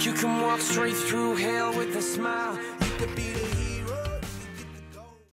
You can walk straight through hell with a smile. You could be the